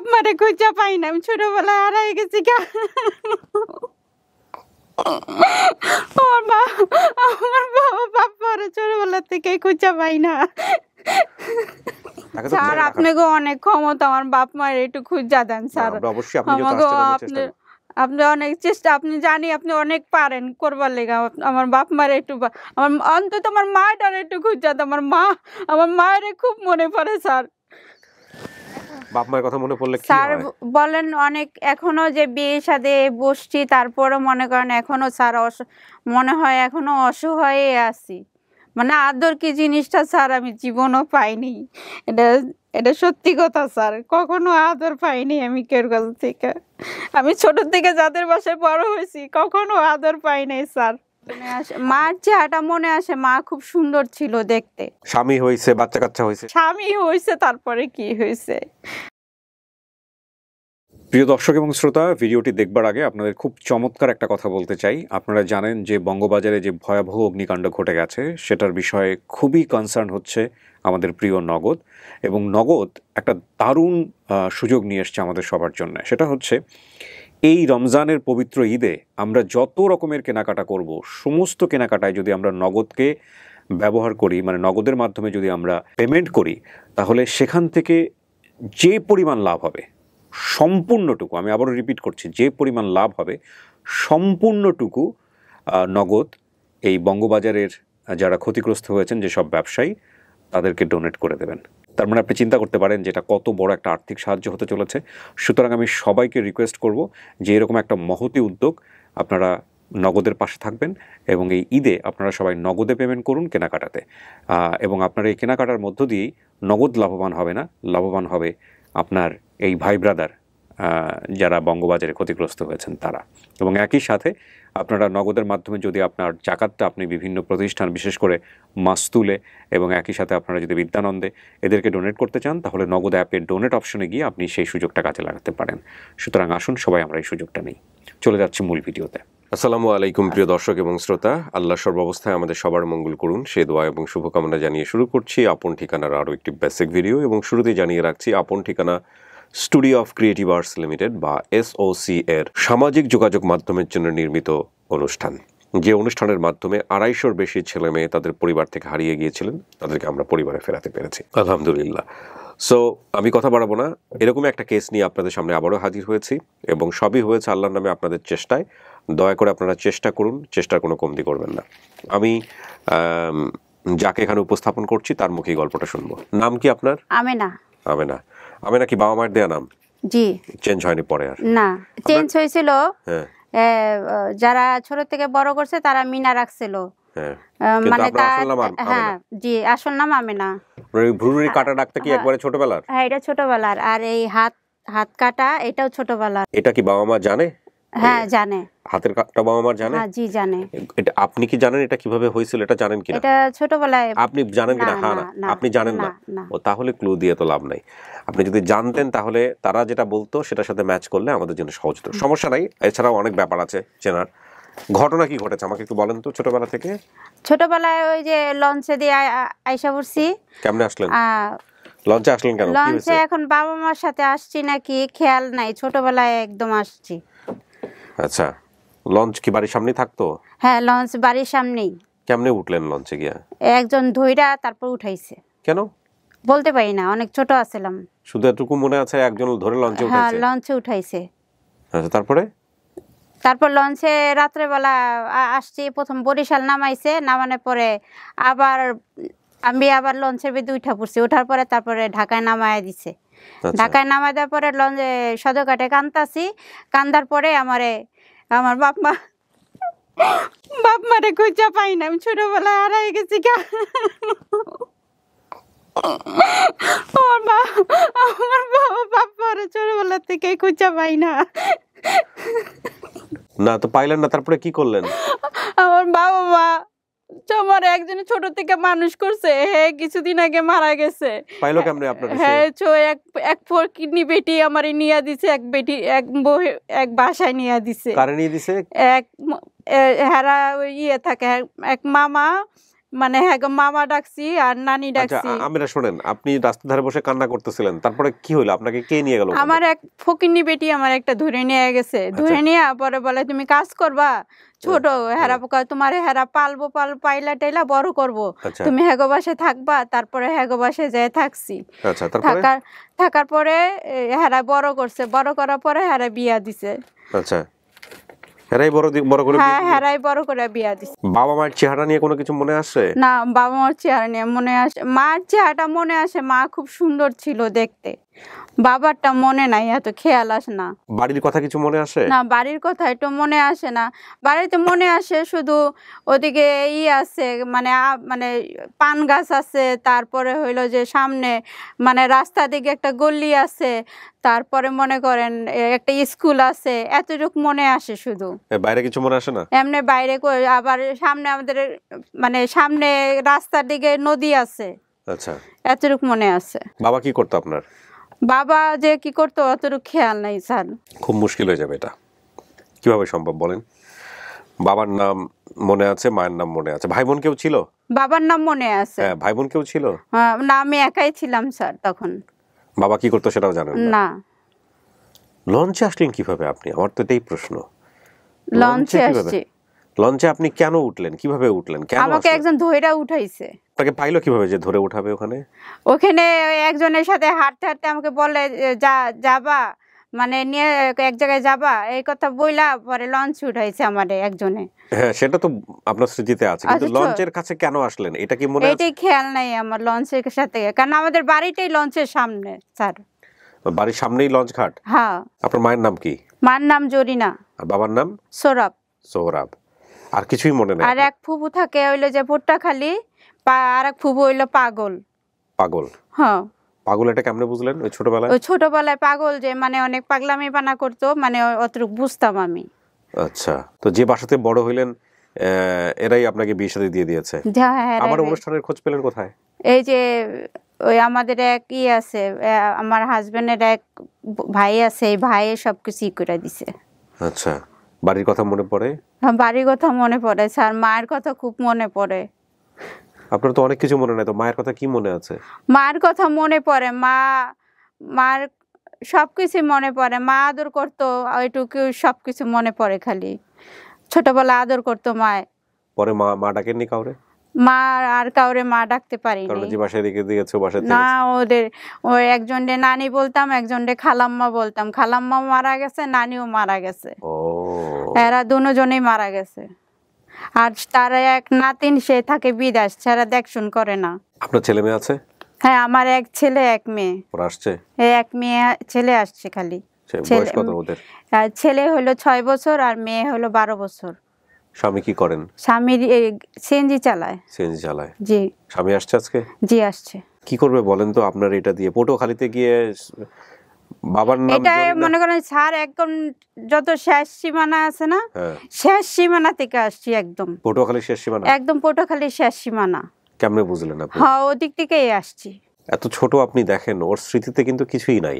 বাপ মারে খুঁজা পাই না আমি ছোটবেলায় হারাই গেছি গা। আমার আমার বাবা বাপ মারে ছোটবেলা থেকে খুঁজা পাই না। স্যার আপনাকে অনেক ক্ষমতা আমার বাপ মায়ের একটু খুঁজা দেন স্যার। অবশ্যই আপনি আপনি অনেক চেষ্টা আপনি জানি আপনি অনেক পারেন করবার লেগে। আমার বাপ মায়ের একটু আমার অন্তত আমার মাটার একটু খুঁজা আমার মা আমার মায়ের খুব মনে পড়ে স্যার। বাপ মায়ের কথা মনে পড়লে স্যার বলেন অনেক এখনও যে বিয়ে সাথে বসছি তারপরও মনে করেন এখনও স্যার মনে হয় এখনও অসহায় আছি। মানে আদর কি জিনিসটা স্যার আমি জীবনও পাইনি। এটা এটা সত্যি কথা স্যার কখনো আদর পাইনি আমি কেউ কাছ থেকে। আমি ছোট থেকে যাদের বাসায় বড় হয়েছি কখনো আদর পাই নাই স্যার। মার চেহারাটা মনে আসে মা খুব সুন্দর ছিল দেখতে। স্বামী হয়েছে বাচ্চা কাচ্চা হয়েছে স্বামী হয়েছে তারপরে কি হয়েছে প্রিয় দর্শক এবং শ্রোতা ভিডিওটি দেখবার আগে আপনাদের খুব চমৎকার একটা কথা বলতে চাই। আপনারা জানেন যে বঙ্গবাজারে যে ভয়াবহ অগ্নিকাণ্ড ঘটে গেছে সেটার বিষয়ে খুবই কনসার্ন হচ্ছে আমাদের প্রিয় নগদ। এবং নগদ একটা দারুণ সুযোগ নিয়ে এসছে আমাদের সবার জন্য। সেটা হচ্ছে এই রমজানের পবিত্র ঈদে আমরা যত রকমের কেনাকাটা করব, সমস্ত কেনাকাটায় যদি আমরা নগদকে ব্যবহার করি মানে নগদের মাধ্যমে যদি আমরা পেমেন্ট করি, তাহলে সেখান থেকে যে পরিমাণ লাভ হবে, সম্পূর্ণটুকু, আমি আবারও রিপিট করছি, যে পরিমাণ লাভ হবে, সম্পূর্ণটুকু নগদ এই বঙ্গবাজারের যারা ক্ষতিগ্রস্ত হয়েছেন, যেসব ব্যবসায়ী, তাদেরকে ডোনেট করে দেবেন। তার মানে আপনি চিন্তা করতে পারেন যেটা কত বড় একটা আর্থিক সাহায্য হতে চলেছে। সুতরাং আমি সবাইকে রিকোয়েস্ট করব যে এরকম একটা মহতি উদ্যোগ আপনারা নগদের পাশে থাকবেন এবং এই ঈদে আপনারা সবাই নগদে পেমেন্ট করুন কেনাকাটাতে। এবং আপনার এই কেনাকাটার মধ্য দিয়েই নগদ লাভবান হবে না, লাভবান হবে আপনার এই ভাই ব্রাদার যারা বঙ্গবাজারে ক্ষতিগ্রস্ত হয়েছেন তারা। এবং একই সাথে আপনারা নগদের মাধ্যমে যদি আপনার জাকাতটা আপনি বিভিন্ন প্রতিষ্ঠান, বিশেষ করে মাস্তুলে এবং একই সাথে আপনারা যদি বিদ্যানন্দে এদেরকে ডোনেট করতে চান, তাহলে নগদ অ্যাপের ডোনেট অপশনে গিয়ে আপনি সেই সুযোগটা কাজে লাগাতে পারেন। সুতরাং আসুন, সবাই আমরা এই সুযোগটা নেই। চলে যাচ্ছি মূল ভিডিওতে। আসসালামু আলাইকুম, প্রিয় দর্শক এবং শ্রোতা। আল্লাহ সর্বাবস্থায় আমাদের সবার মঙ্গল করুন। সে দোয়া এবং শুভকামনা জানিয়ে শুরু করছি। আপন ঠিকানার আরও একটি বেসিক ভিডিও এবং শুরুতেই জানিয়ে রাখছি, আপন ঠিকানা studio of creative arts limited বা এসওসি এর সামাজিক যোগাযোগ মাধ্যমের জন্য নির্মিত অনুষ্ঠান। যে অনুষ্ঠানের মাধ্যমে আড়াইশোর বেশি ছেলে মেয়ে তাদের পরিবার থেকে হারিয়ে গিয়েছিলেন তাদেরকে আমরা পরিবারে ফেরাতে পেরেছি আলহামদুলিল্লাহ। সো আমি কথা বাড়াবো না এরকম একটা কেস নিয়ে আপনাদের সামনে আবারও হাজির হয়েছি এবং সবই হয়েছে আল্লাহর নামে আপনাদের চেষ্টায়। দয়া করে আপনারা চেষ্টা করুন চেষ্টার কোনো কমতি করবেন না। আমি যাকে এখানে উপস্থাপন করছি তার মুখেই গল্পটা শুনব। নাম কি আপনার? আমি না আমেনা। আমেনা নাকি বাবা মায়ের দেয়া নাম? জি। চেঞ্জ হয়নি পরে আর। না চেঞ্জ হয়েছিল হ্যাঁ। যারা ছোট থেকে বড় করছে তারা মিনা রাখছিল। হ্যাঁ। আহ, মানে আপনার তার আসল নাম আম- হ্যাঁ জি আসল নাম আমি না আপনার ভ্রুরি কাটা ডাকতে কি একবারে ছোটবেলার? হ্যাঁ এটা ছোটবেলার। আর এই হাত হাত কাটা এটাও ছোটবেলার। এটা কি বাবা মা জানে? হ্যাঁ জানে। হাতের কাটা বাবা মা জানে? হ্যাঁ জি জানে। এটা আপনি কি জানেন এটা কীভাবে হয়েছিল? এটা জানেন কিনা? এটা ছোটবেলায় আপনি জানেন কিনা? হ্যাঁ না আপনি জানেন না। ও তাহলে ক্লু দিয়ে তো লাভ নাই। আপনি যদি জানতেন তাহলে তারা যেটা বলতো সেটার সাথে ম্যাচ করলে আমাদের জন্য সহজ হতো। সমস্যা নাই। এছাড়াও অনেক ব্যাপার আছে চেনার। ঘটনা কি ঘটেছে? আমাকে একটু বলেন তো ছোটবেলা থেকে। ছোটবেলায় ওই যে লঞ্চে দিয়ে আইসা পড়ছি। কেমনে আসলেন? লঞ্চে আসলেন কেন? লঞ্চে এখন বাবা মার সাথে আসছি নাকি? খেয়াল নাই। ছোটবেলায় একদম আসছি। আচ্ছা লঞ্চ কি বাড়ির সামনেই থাকতো? হ্যাঁ লঞ্চ বাড়ির সামনেই। কেমনে উঠলেন লঞ্চে গিয়া? একজন ধইরা তারপর উঠাইছে। কেন? বলতে পারি না অনেক ছোট আছিলাম। শুধু এটুকু মনে আছে একজন ধরে লঞ্চে উঠাইছে? হ্যাঁ লঞ্চে উঠাইছে। আচ্ছা তারপরে? তারপর লঞ্চে রাত্রেবেলা আসছি প্রথম বরিশাল নামাইছে নামানোর পরে আবার আমি আবার লঞ্চের ভিতরে উঠা পড়ছি ওঠার পরে তারপরে ঢাকায় নামায় দিছে। ঢাকায় নামায় দেওয়ার পরে লঞ্চে সদরঘাটে কান্দাছি কান্দার পরে আমারে আমার বাপ মা বাপ মারে খুঁজা পাই না। আমি ছোটবেলায় হারাই গেছি গা। আমার মা আমার বাবা বাপ মারে ছোটবেলা থেকে খুঁজা পাই না। না তো পাইলেন না তারপরে কি করলেন? আমার বাবা মা আমার একজন ছোট থেকে মানুষ করছে হে কিছুদিন আগে মারা গেছে। পাইলো কেমনে আপনার হ্যাঁ চো এক এক ফোর কিডনি বেটি আমার নিয়ে দিছে এক বেটি এক এক বাসায় নিয়ে দিছে। কারে নিয়ে দিছে? এক হেরা ইয়ে থাকে এক মামা মানে হ্যাঁ মামা ডাকছি আর নানি আচ্ছা ডাকছি। আমিরা শোনেন আপনি রাস্তার ধারে বসে কান্না করতেছিলেন তারপরে কি হলো আপনাকে কে নিয়ে গেল আমার এক ফকিন্নি বেটি আমার একটা ধরে নিয়ে গেছে। ধরে নিয়ে পরে বলে তুমি কাজ করবা? ছোট হেরা পোকা তোমার হেরা পালবো পাল পাইলা টাইলা বড় করব। আচ্ছা। তুমি হেগো বাসে থাকবা তারপরে হেগো বাসে যেয়ে থাকছি। আচ্ছা থাকার থাকার পরে হেরা বড় করছে। বড় করার পরে হেরা বিয়া দিছে। আচ্ছা। বড় বড় করে হ্যাঁ? হেরাই বড় করে বিয়া দিছে। বাবা মায়ের চেহারা নিয়ে কোনো কিছু মনে আসে? না বাবা মার চেহারা নিয়ে মনে আসে মার চেহারাটা মনে আসে। মা খুব সুন্দর ছিল দেখতে। বাবারটা মনে নাই এত খেয়াল আসে না। বাড়ির কথা কিছু মনে আসে? না বাড়ির কথা একটু মনে আসে না। বাড়িতে মনে আসে শুধু ওদিকে ই আছে মানে মানে পান গাছ আছে তারপরে হইল যে সামনে মানে রাস্তা দিকে একটা গল্লি আছে তারপরে মনে করেন একটা স্কুল আছে এতটুকু মনে আসে শুধু। বাইরে কিছু মনে আসে না? এমনি বাইরে আবার সামনে আমাদের মানে সামনে রাস্তার দিকে নদী আছে। আচ্ছা। এতটুকু মনে আছে বাবা কি করতো আপনার? বাবা যে কি করতো অতটুকু খেয়াল নাই স্যার। খুব মুশকিল হয়ে যাবে এটা। কীভাবে সম্ভব বলেন? বাবার নাম মনে আছে মায়ের নাম মনে আছে? ভাই বোন কেউ ছিল? বাবার নাম মনে আছে। হ্যাঁ ভাই বোন কেউ ছিল? আহ, না আমি একাই ছিলাম স্যার তখন। বাবা কি করতো সেটাও জানেন না? লঞ্চে আসলেন কীভাবে আপনি? আমার তো এটাই প্রশ্ন। লঞ্চে? আসছি। লঞ্চে আপনি কেন উঠলেন? কীভাবে উঠলেন? কেন আমাকে একজন ধইরা উঠাইছে। আপনাকে পাইলো কীভাবে যে ধরে উঠাবে ওখানে? ওখানে একজনের সাথে হাঁটতে হাঁটতে আমাকে বলে যা যাবা। মানে নিয়ে এক জায়গায় যাবা। এই কথা বইলা পরে লঞ্চ উঠাইছে আমারে একজনে। হ্যাঁ সেটা তো আপনার স্মৃতিতে আছে। কিন্তু লঞ্চের কাছে কেন আসলেন? এটা কি মনে আছে? এইটাই খেয়াল নাই আমার লঞ্চের সাথে। কারণ আমাদের বাড়িটাই লঞ্চের সামনে স্যার। বাড়ির সামনেই লঞ্চ ঘাট হ্যাঁ। আপনার মায়ের নাম কি? মার নাম জরিনা। আর বাবার নাম? সৌরভ। সোহরাব আর কিছুই মনে নেই আর এক ফুপু থাকে হইল যে খালি আর এক ফুপু হইল পাগল। পাগল? হ্যাঁ। পাগল এটা কেমনে বুঝলেন? ওই ছোটবেলায়? ওই ছোটবেলায় পাগল যে মানে অনেক পাগলামি পানা করতো মানে অতটুকু বুঝতাম আমি। আচ্ছা। তো যে বাসাতে বড় হইলেন এরাই আপনাকে বিয়ে সাথে দিয়ে দিয়েছে। হ্যাঁ আমার অনুষ্ঠানের খোঁজ পেলেন কোথায়? এই যে ওই আমাদের এক ই আছে আমার হাজবেন্ডের এক ভাই আছে এই ভাইয়ে সব কিছু ই করে দিছে। আচ্ছা। বাড়ির কথা মনে পড়ে? হ্যাঁ বাড়ির কথা মনে পড়ে স্যার। মায়ের কথা খুব মনে পড়ে। আপনার তো অনেক কিছু মনে নাই তো মায়ের কথা কি মনে আছে? মায়ের কথা মনে পড়ে। মা মার সব কিছু মনে পড়ে। মা আদর করতো ওইটুকু সব কিছু মনে পড়ে খালি। ছোটবেলা আদর করতো মায়। পরে মা মা ডাকেননি কাউরে? মা আর কাউরে মা ডাকতে না ওদের ওই একজনরে নানি বলতাম একজনরে খালাম্মা বলতাম। খালাম্মা মারা গেছে নানিও মারা গেছে। এরা দুজনেই মারা গেছে। আর তার এক নাতিন সে থাকে বিদেশ ছাড়া দেখশুন করে না। আপনার ছেলে মেয়ে আছে? হ্যাঁ আমার এক ছেলে এক মেয়ে। ওরা আসছে? এক মেয়ে ছেলে আসছে খালি। ছেলে হলো ছয় বছর আর মেয়ে হলো বারো বছর। স্বামী কি করেন? স্বামীর সিএনজি চালায়। সিএনজি চালায়। জি। স্বামী আসছে আজকে? জি আসছে। কি করবে বলেন তো আপনার এটা দিয়ে? পটুয়াখালীতে গিয়ে বাবার নাম এটা মনে করেন স্যার একদম যত শেষ সীমানা আছে না হ্যাঁ। শেষ সীমানা থেকে আসছি একদম। পটুয়াখালী শেষ সীমানা? একদম পটুয়াখালী শেষ সীমানা। কেমনে বুঝলেন আপনি? হ্যাঁ ওদিক থেকেই আসছি। এত ছোট আপনি দেখেন ওর স্মৃতিতে কিন্তু কিছুই নাই।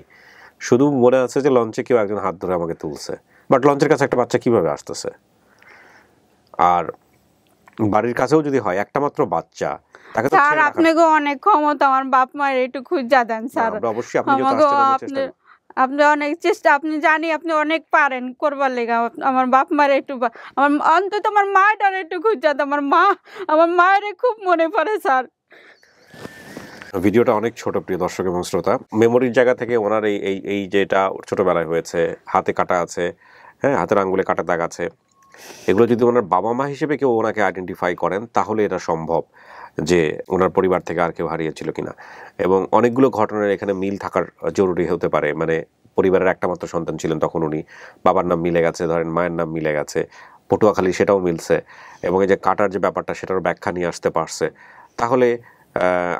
শুধু মনে আছে যে লঞ্চে কেউ একজন হাত ধরে আমাকে তুলছে। বাট লঞ্চের কাছে একটা বাচ্চা কীভাবে আসতেছে? আর বাড়ির কাছেও যদি হয় একটা মাত্র বাচ্চা তাকে তো স্যার আপনাকে অনেক ক্ষমতা আমার বাপ মায়ের একটু খুঁজা দেন স্যার। অবশ্যই আপনি চেষ্টা আপনি অনেক চেষ্টা আপনি জানি আপনি অনেক পারেন করবার লেগে আমার বাপ মায়ের একটু আমার অন্তত আমার মাটার একটু খুঁজা আমার মা আমার মায়ের খুব মনে পড়ে স্যার। ভিডিওটা অনেক ছোট প্রিয় দর্শক এবং শ্রোতা। মেমোরির জায়গা থেকে ওনার এই এই এই যেটা ছোটবেলায় হয়েছে হাতে কাটা আছে হ্যাঁ হাতের আঙ্গুলে কাটা দাগ আছে এগুলো যদি ওনার বাবা মা হিসেবে কেউ ওনাকে আইডেন্টিফাই করেন, তাহলে এটা সম্ভব যে ওনার পরিবার থেকে আর কেউ হারিয়েছিল কিনা। এবং অনেকগুলো ঘটনার এখানে মিল থাকার জরুরি হতে পারে। মানে পরিবারের একটা মাত্র সন্তান ছিলেন তখন উনি। বাবার নাম মিলে গেছে, ধরেন মায়ের নাম মিলে গেছে। পটুয়াখালী সেটাও মিলছে। এবং এই যে কাটার যে ব্যাপারটা, সেটার ব্যাখ্যা নিয়ে আসতে পারছে। তাহলে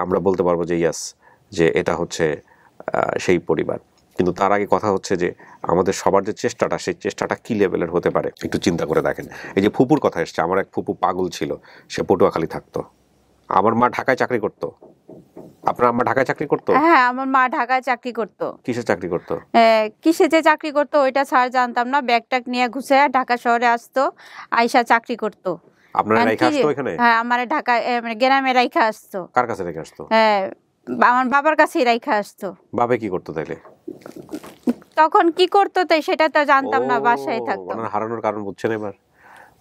আমরা বলতে পারব যে ইয়াস যে এটা হচ্ছে সেই পরিবার। কিন্তু তার আগে কথা হচ্ছে যে আমাদের সবার যে চেষ্টাটা সেই চেষ্টাটা কি লেভেলের হতে পারে? একটু চিন্তা করে দেখেন। এই যে ফুপুর কথা এসছে আমার এক ফুপু পাগল ছিল সে পটুয়াখালী থাকতো। আমার মা ঢাকায় চাকরি করতো। আপনার আম্মা ঢাকায় চাকরি করতো? হ্যাঁ আমার মা ঢাকায় চাকরি করতো। কিসে চাকরি করতো? কিসে যে চাকরি করতো ওইটা স্যার জানতাম না। ব্যাগ ট্যাগ নিয়ে ঘুষে ঢাকা শহরে আসতো আইসা চাকরি করতো। আপনারা আর আসতো এখানে হ্যাঁ আমার ঢাকা মানে গ্রামে রাইখা আসতো। কার কাছে রেখে আসতো? হ্যাঁ আমার বাবার কাছেই রাইখা আসতো। বাবে কি করতো তাইলে? তখন কি করতো তো? সেটা তো জানতাম না বাসায় থাকতাম। ওনার হারানোর কারণ বুঝছেন এবার।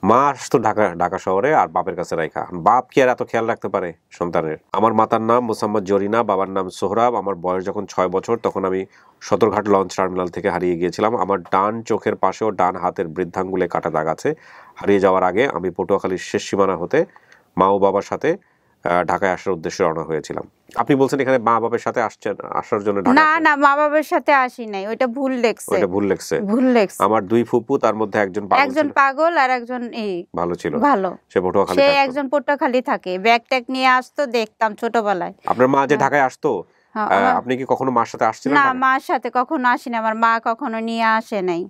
মা আসতো ঢাকা ঢাকা শহরে আর বাপের কাছে রাখা বাপ কি আর এত খেয়াল রাখতে পারে সন্তানের? আমার মাতার নাম মোসাম্মদ জরিনা বাবার নাম সোহরাব। আমার বয়স যখন ছয় বছর তখন আমি সদরঘাট লঞ্চ টার্মিনাল থেকে হারিয়ে গিয়েছিলাম। আমার ডান চোখের পাশেও ডান হাতের বৃদ্ধাঙ্গুলে কাটা দাগ আছে। হারিয়ে যাওয়ার আগে আমি পটুয়াখালীর শেষ সীমানা হতে মা ও বাবার সাথে ঢাকায় আসার উদ্দেশ্যে রওনা হয়েছিলাম। আপনি বলছেন এখানে মা বাবার সাথে আসছেন আসার জন্য না না মা বাবার সাথে আসি নাই ওইটা ভুল লেখছে ওইটা ভুল লেগছে ভুল লেখছে আমার দুই ফুপু তার মধ্যে একজন পাগল একজন পাগল আর একজন এই ভালো ছিল। ভালো। সে পটুয়াখালী সে। একজন পটুয়াখালী থাকে ব্যাগ ট্যাগ নিয়ে আসতো দেখতাম ছোটবেলায়। আপনার মা যে হ্যাঁ। ঢাকায় আসতো হ্যাঁ, আপনি কি কখনো মার সাথে আসছিলেন না? মার সাথে কখনো আসি না আমার মা কখনো নিয়ে আসে নাই।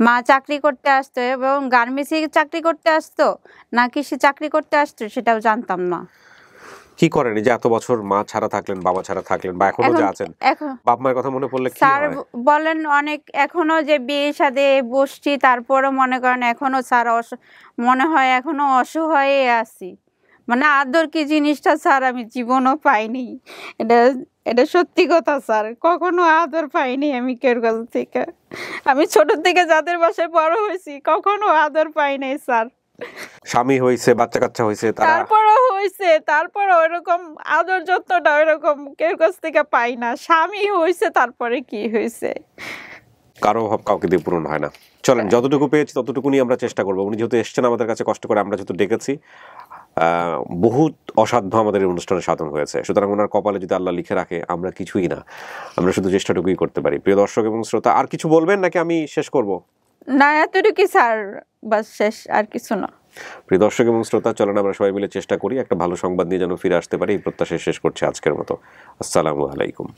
মা চাকরি করতে আসতো এবং গার্মেন্টসে চাকরি করতে আসতো নাকি সে চাকরি করতে আসতো সেটাও জানতাম না। কি করেন যে এত বছর মা ছাড়া থাকলেন বাবা ছাড়া থাকলেন বা এখনও যে আছেন? বাপ মায়ের কথা মনে পড়লে কি স্যার বলেন অনেক এখনও যে বিয়ের সাথে বসছি তারপরও মনে করেন এখনও স্যার মনে হয় এখনও অসহায় আছি। মানে আদর কি জিনিসটা স্যার আমি জীবনও পাইনি। এটা এটা সত্যি কথা স্যার কখনো আদর পাইনি আমি কেউ কাছ থেকে। আমি ছোট থেকে যাদের বাসায় বড় হয়েছি কখনো আদর পাই নাই স্যার। স্বামী হয়েছে বাচ্চা কাচ্চা হয়েছে তারপরও হয়েছে তারপর ওইরকম আদর যত্নটা ওইরকম কেউ কাছ থেকে পাই না। স্বামী হয়েছে তারপরে কি হয়েছে কারও অভাব কাউকে দিয়ে পূরণ হয় না। চলেন যতটুকু পেয়েছি ততটুকু নিয়ে আমরা চেষ্টা করব। উনি যেহেতু এসছেন আমাদের কাছে কষ্ট করে আমরা যেহেতু ডেকেছি আহ, বহুত অসাধ্য আমাদের এই অনুষ্ঠানে সাধন হয়েছে। সুতরাং ওনার কপালে যদি আল্লাহ লিখে রাখে আমরা কিছুই না। আমরা শুধু চেষ্টাটুকুই করতে পারি। প্রিয় দর্শক এবং শ্রোতা আর কিছু বলবেন নাকি আমি শেষ করব? না এতটুকু স্যার, বাস শেষ, আর কিছু না। প্রিয় দর্শক এবং শ্রোতা, চলেন আমরা সবাই মিলে চেষ্টা করি একটা ভালো সংবাদ নিয়ে যেন ফিরে আসতে পারি। এই প্রত্যাশা শেষ করছি আজকের মতো। আসসালামু আলাইকুম।